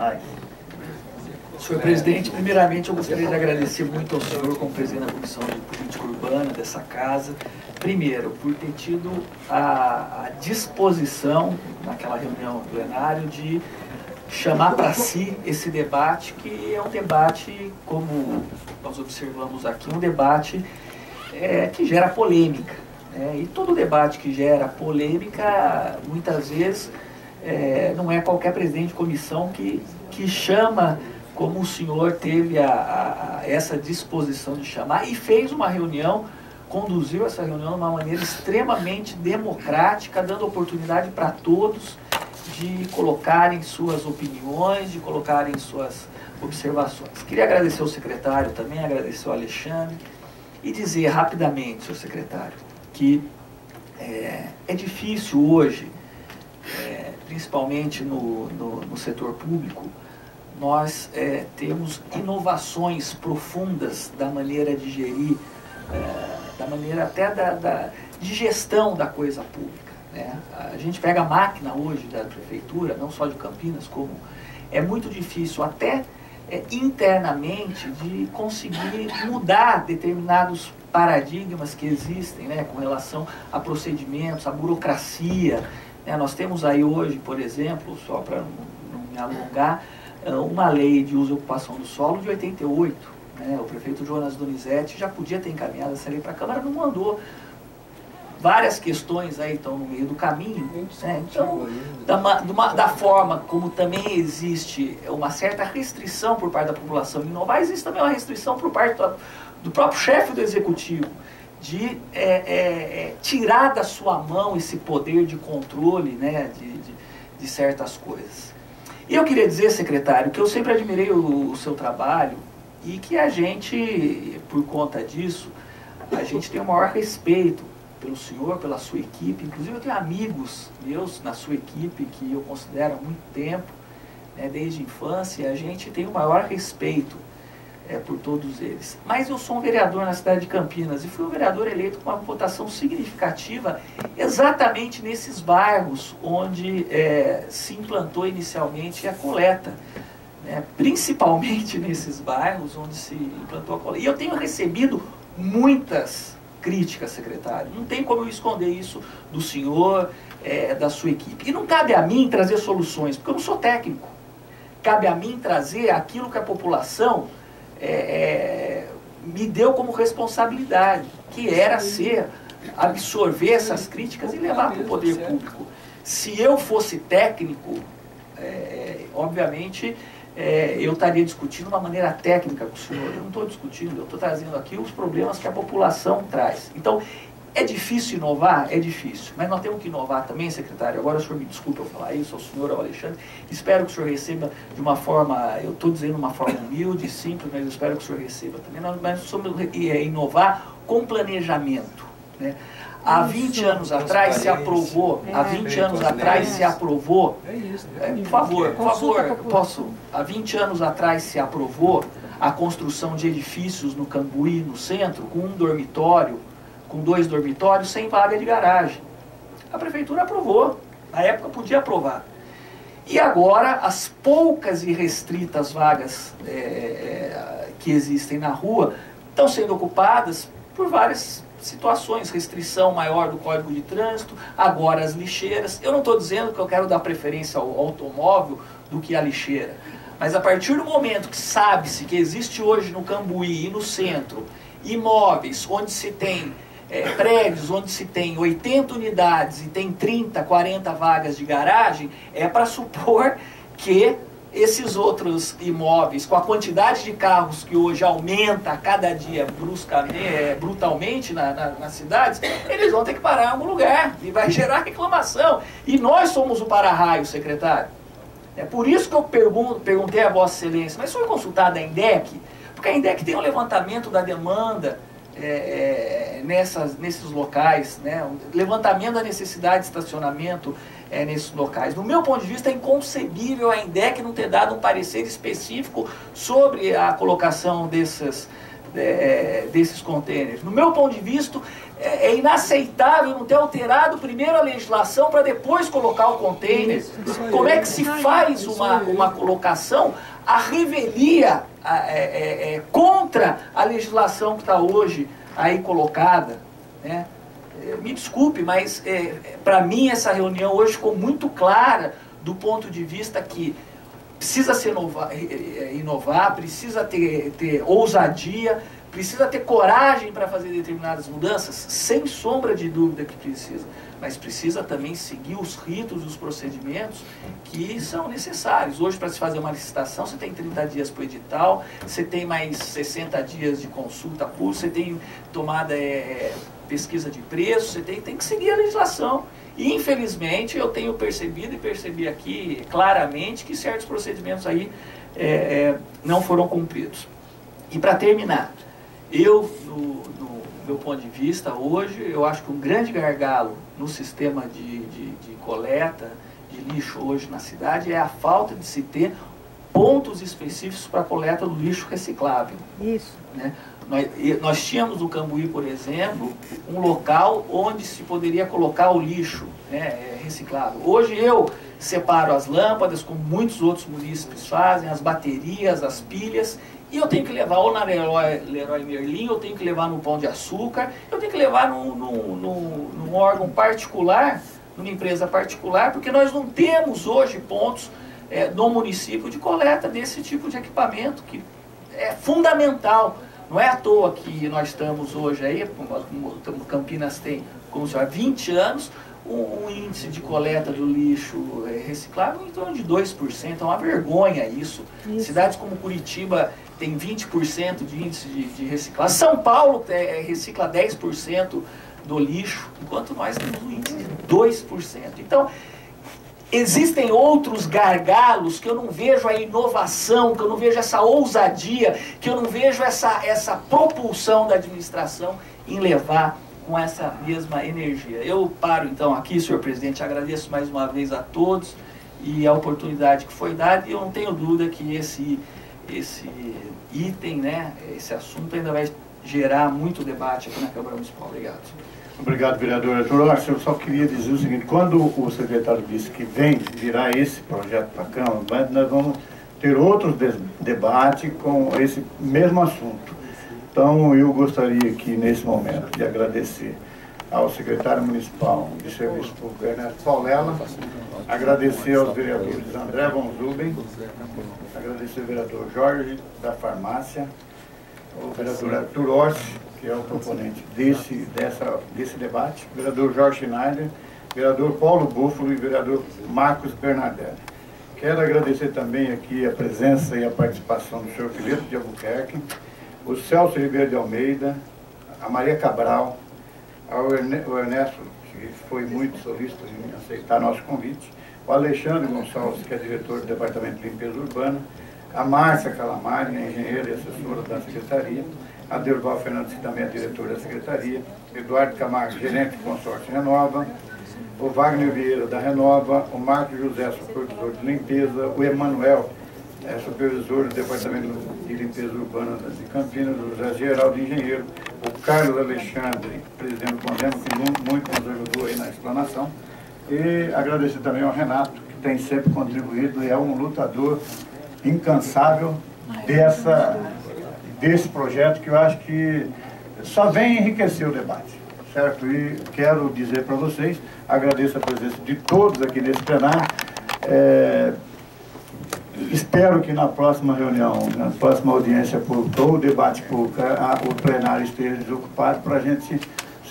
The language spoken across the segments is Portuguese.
Ai. Senhor presidente, primeiramente eu gostaria de agradecer muito ao senhor como presidente da Comissão de Política Urbana dessa casa. Primeiro, por ter tido a, a disposição, naquela reunião plenário, de chamar para si esse debate, que é um debate, como nós observamos aqui, um debate é, que gera polêmica. Né? E todo debate que gera polêmica, muitas vezes, é, não é qualquer presidente de comissão que, que chama como o senhor teve a, a, essa disposição de chamar e fez uma reunião, conduziu essa reunião de uma maneira extremamente democrática, dando oportunidade para todos de colocarem suas opiniões, de colocarem suas observações. Queria agradecer ao secretário também, agradecer ao Alexandre e dizer rapidamente, senhor secretário, que é, é difícil hoje, principalmente no, no, no, setor público, nós é, temos inovações profundas da maneira de gerir, é, da maneira até da, da, de gestão da coisa pública. Né? A gente pega a máquina hoje da prefeitura, não só de Campinas, como é muito difícil até é, internamente de conseguir mudar determinados paradigmas que existem né, com relação a procedimentos, a burocracia. Né? Nós temos aí hoje, por exemplo, só para não, não me alongar, é, uma lei de uso e ocupação do solo de 88. Né? O prefeito Jonas Donizete já podia ter encaminhado essa lei para a Câmara, não mandou várias questões aí estão no meio do caminho. Né? Então, da, da, forma como também existe uma certa restrição por parte da população inovar, existe também uma restrição por parte do, do próprio chefe do executivo de é, é, é, tirar da sua mão esse poder de controle né, de, de, de, certas coisas. E eu queria dizer, secretário, que eu sempre admirei o, o seu trabalho e que a gente, por conta disso, a gente tem o maior respeito pelo senhor, pela sua equipe. Inclusive eu tenho amigos meus na sua equipe que eu considero há muito tempo, né, desde a infância, a gente tem o maior respeito é, por todos eles. Mas eu sou um vereador na cidade de Campinas e fui um vereador eleito com uma votação significativa exatamente nesses bairros onde é, se implantou inicialmente a coleta. Né, principalmente nesses bairros onde se implantou a coleta. E eu tenho recebido muitas crítica, secretário. Não tem como eu esconder isso do senhor, é, da sua equipe. E não cabe a mim trazer soluções, porque eu não sou técnico. Cabe a mim trazer aquilo que a população é, é, me deu como responsabilidade, que era ser, absorver essas críticas e levar para o poder público. Se eu fosse técnico, é, obviamente é, eu estaria discutindo de uma maneira técnica com o senhor. Eu não estou discutindo, eu estou trazendo aqui os problemas que a população traz. Então, é difícil inovar? É difícil. Mas nós temos que inovar também, secretário. Agora o senhor me desculpe eu falar isso ao senhor, ao Alexandre. Espero que o senhor receba de uma forma, eu estou dizendo uma forma humilde, simples, mas espero que o senhor receba também. Nós, nós somos é, inovar com planejamento. Né? Há 20 anos atrás se aprovou, há 20 é, anos atrás se aprovou, é, é por favor, por favor, posso, há 20 anos atrás se aprovou a construção de edifícios no Cambuí, no centro, com um dormitório, com dois dormitórios, sem vaga de garagem. A prefeitura aprovou, na época podia aprovar. E agora as poucas e restritas vagas é, que existem na rua estão sendo ocupadas por várias situações, restrição maior do Código de Trânsito, agora as lixeiras. Eu não estou dizendo que eu quero dar preferência ao automóvel do que à lixeira, mas a partir do momento que sabe-se que existe hoje no Cambuí e no centro imóveis onde se tem é, prédios onde se tem 80 unidades e tem 30, 40 vagas de garagem, é para supor que esses outros imóveis, com a quantidade de carros que hoje aumenta a cada dia bruscamente, é, brutalmente na, na, nas cidades, eles vão ter que parar em algum lugar e vai gerar reclamação. E nós somos o para-raio, secretário. É por isso que eu pergunto, perguntei a Vossa Excelência, mas foi consultada a INDEC? Porque a INDEC tem um levantamento da demanda é, é, nessas, nesses locais, né? levantamento da necessidade de estacionamento é, nesses locais. Do meu ponto de vista, é inconcebível a INDEC não ter dado um parecer específico sobre a colocação dessas, é, desses contêineres. No meu ponto de vista, é, é inaceitável não ter alterado primeiro a legislação para depois colocar o container. Como é que se faz uma, uma colocação a revelia a, é, é, é, contra a legislação que está hoje aí colocada? Né? É, me desculpe, mas é, para mim essa reunião hoje ficou muito clara do ponto de vista que precisa se inovar, inovar precisa ter, ter ousadia, precisa ter coragem para fazer determinadas mudanças, sem sombra de dúvida que precisa, mas precisa também seguir os ritos, os procedimentos que são necessários. Hoje, para se fazer uma licitação, você tem 30 dias para o edital, você tem mais 60 dias de consulta pública, você tem tomada é, pesquisa de preço, você tem, tem que seguir a legislação. E, infelizmente, eu tenho percebido e percebi aqui claramente que certos procedimentos aí é, é, não foram cumpridos. E para terminar, eu, no, no, meu ponto de vista, hoje, eu acho que um grande gargalo no sistema de, de, de coleta de lixo hoje na cidade é a falta de se ter pontos específicos para a coleta do lixo reciclável. Isso. Né? Nós, nós tínhamos no Cambuí, por exemplo, um local onde se poderia colocar o lixo né, é, reciclável. Hoje eu separo as lâmpadas, como muitos outros munícipes fazem, as baterias, as pilhas, e eu tenho que levar ou na Leroy, Leroy Merlin, eu tenho que levar no Pão de Açúcar, eu tenho que levar num, num, num, num órgão particular, numa empresa particular, porque nós não temos hoje pontos é, no município de coleta desse tipo de equipamento, que é fundamental. Não é à toa que nós estamos hoje aí, Campinas tem, como se chama, 20 anos, um, um, índice de coleta do lixo é, reciclável em torno de 2%. É uma vergonha isso. isso. Cidades como Curitiba tem 20% de índice de, de reciclagem. São Paulo é, recicla 10% do lixo, enquanto nós temos um índice de 2%. Então, Existem outros gargalos que eu não vejo a inovação, que eu não vejo essa ousadia, que eu não vejo essa, essa propulsão da administração em levar com essa mesma energia. Eu paro então aqui, senhor presidente, agradeço mais uma vez a todos e a oportunidade que foi dada e eu não tenho dúvida que esse, esse item, né, esse assunto ainda vai gerar muito debate aqui na Câmara Municipal. Obrigado. Obrigado, vereador Arthur. Eu só queria dizer o seguinte, quando o secretário disse que vem virar esse projeto para a Câmara, nós vamos ter outros debates com esse mesmo assunto. Então, eu gostaria aqui, nesse momento, de agradecer ao secretário municipal de Serviço Público, Ernesto Paulela, agradecer aos vereadores André Von Zuben, agradecer ao vereador Jorge da Farmácia, o vereador Arthur Orsi, que é o proponente desse, dessa, desse debate, vereador Jorge Schneider, vereador Paulo Búfalo e vereador Marcos Bernardelli. Quero agradecer também aqui a presença e a participação do senhor Filipe de Albuquerque, o Celso Ribeiro de Almeida, a Maria Cabral, ao Ernesto, que foi muito solícito em aceitar nosso convite, o Alexandre Gonçalves, que é diretor do Departamento de Limpeza Urbana, a Márcia Calamari, engenheira e assessora da Secretaria, a Derval Fernandes, que também é diretor da Secretaria, Eduardo Camargo, gerente do consórcio Renova, o Wagner Vieira, da Renova, o Marcos José, supervisor de limpeza, o Emanuel, é, supervisor do Departamento de Limpeza Urbana de Campinas, o José Geraldo, engenheiro, o Carlos Alexandre, presidente do Condemo, que muito nos ajudou aí na explanação, e agradecer também ao Renato, que tem sempre contribuído e é um lutador incansável dessa desse projeto que eu acho que só vem enriquecer o debate, certo? E quero dizer para vocês, agradeço a presença de todos aqui nesse plenário, é, espero que na próxima reunião, na próxima audiência pública ou debate público, a, o plenário esteja desocupado para a gente, se,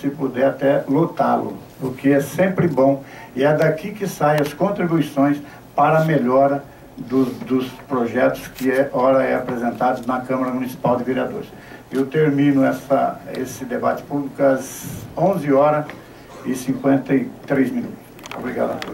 se puder, até lotá-lo, o que é sempre bom e é daqui que saem as contribuições para a melhora dos, dos projetos que é, ora é apresentado na Câmara Municipal de Vereadores. Eu termino essa, esse debate público às 11 horas e 53 minutos. Obrigado a todos.